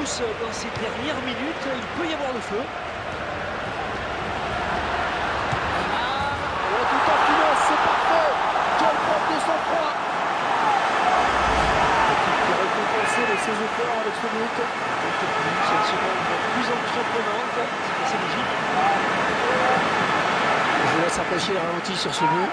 pousse dans ces dernières minutes, il peut y avoir le feu. Et tout en finesse, c'est parfait. Quelle preuve de sang-froid. L'équipe qui a récompensé de ses efforts avec ce but. Cette seconde plus entreprenante, c'est assez logique. Je vous laisse apprécier le ralenti sur ce but.